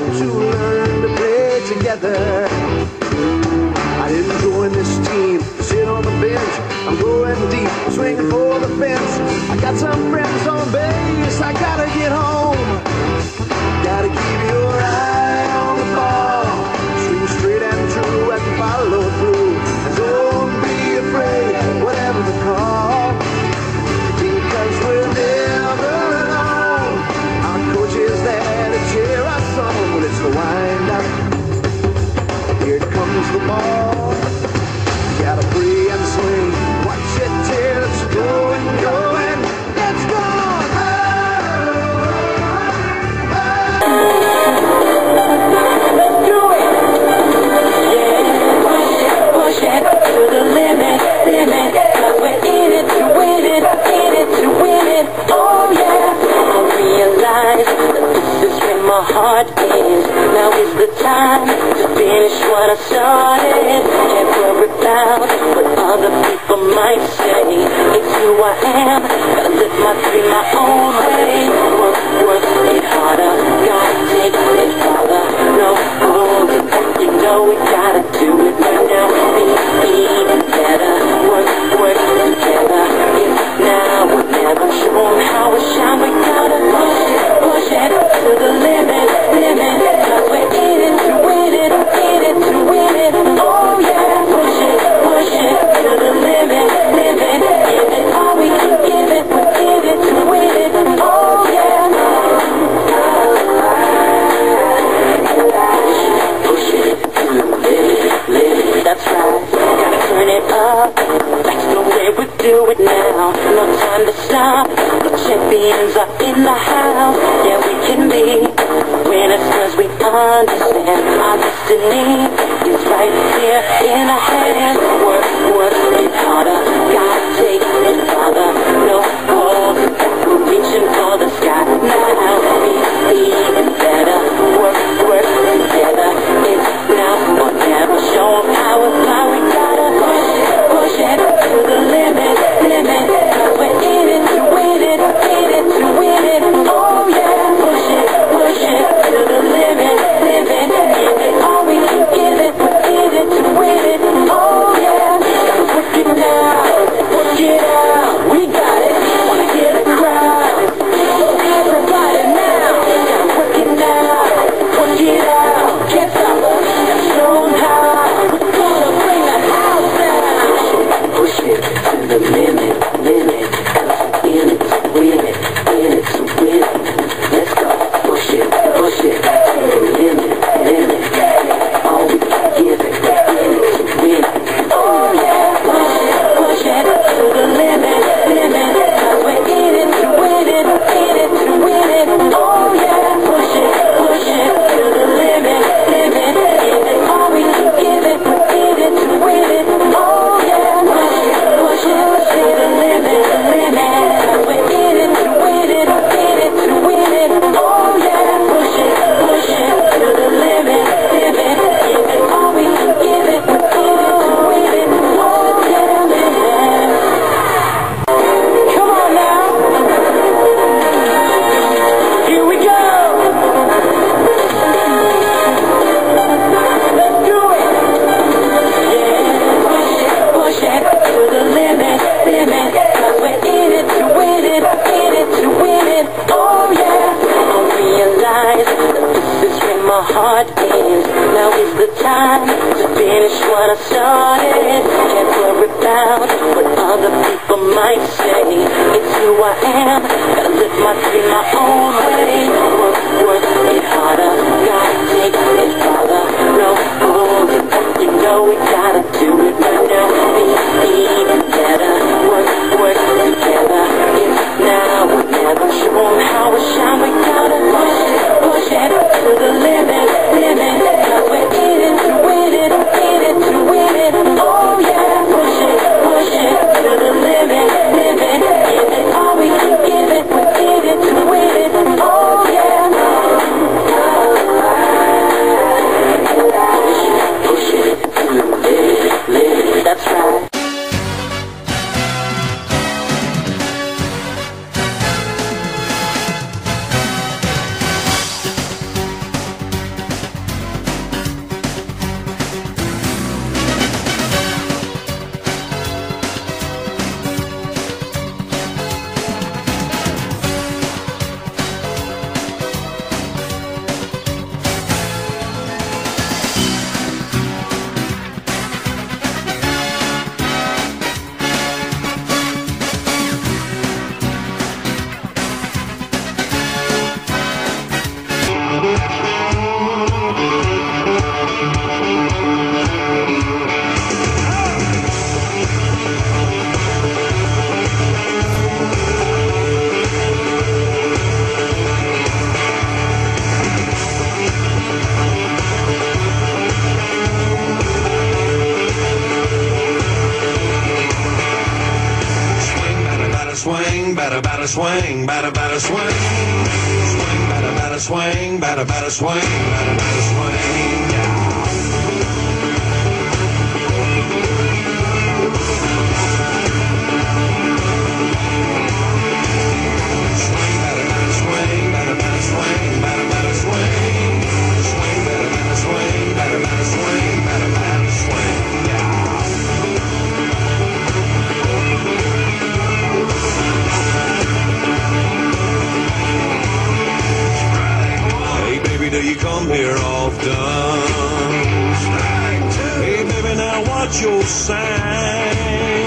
had to learn to play together. I didn't join this team to sit on the bench. I'm going deep, swinging for the fence. I got some friends on base. I gotta get home. Gotta keep my heart in. Now is the time to finish what I started. Can't worry about what other people might say. It's who I am. Gotta live my dream my own way. Work, work, get harder. Gotta take it. do it now. No time to stop. The champions are in the house. Yeah, we can be winners because we understand our destiny is right here in our hands. Work, work, harder. God, take it. to finish what I started. Can't worry about what other people might say. It's who I am. Gotta live my dream my own way. Work, work it harder. Gotta take it farther. No, hold it. You know we gotta do it right now. Better swing, better, better swing. Swing, better, better swing, better, better swing, better, better swing. Watch your sign.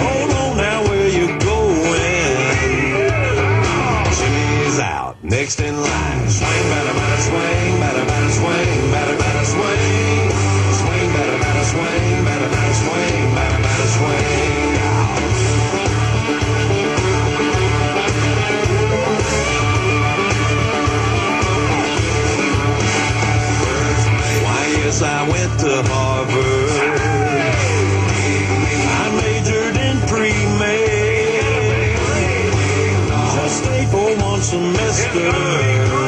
Hold on now, where you going? Jimmy's out, next in line. Swing, better, better swing, better, better swing, better, for semester.